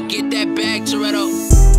Get that bag, Toretto.